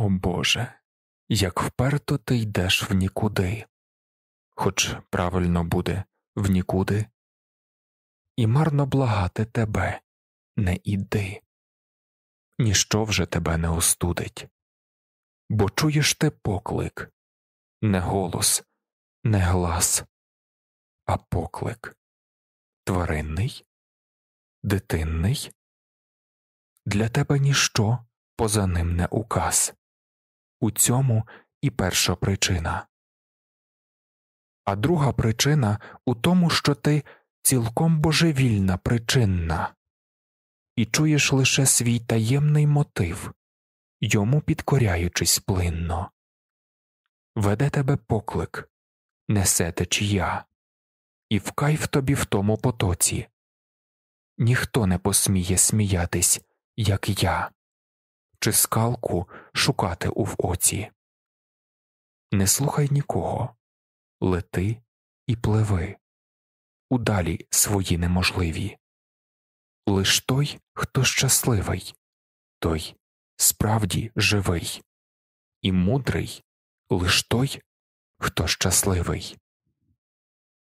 О Боже, як вперто ти йдеш в нікуди, хоч правильно буде в нікуди, і марно благати тебе, не іди, ніщо вже тебе не остудить, бо чуєш ти поклик, не голос, не глас, а поклик. Тваринний, дитинний, для тебе ніщо поза ним не указ. У цьому і перша причина. А друга причина у тому, що ти цілком божевільна причинна, і чуєш лише свій таємний мотив, йому підкоряючись плинно. Веде тебе поклик, несе течія, і в тобі в тому потоці. Ніхто не посміє сміятись, як я чи скалку шукати у оці. Не слухай нікого, лети і пливи, удалі свої неможливі. Лиш той, хто щасливий, той справді живий, і мудрий лиш той, хто щасливий.